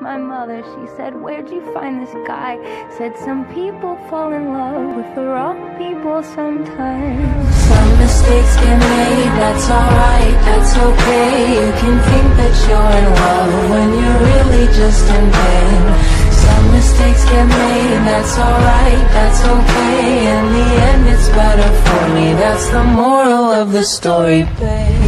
my mother, she said, Where'd you find this guy? Said, Some people fall in love with the wrong people sometimes. Some mistakes get made, that's alright, that's okay. You can think that you're in love when you're really just in pain. Some mistakes get made, that's alright, that's okay. In the end, it's better for me. That's the moral of the story, babe.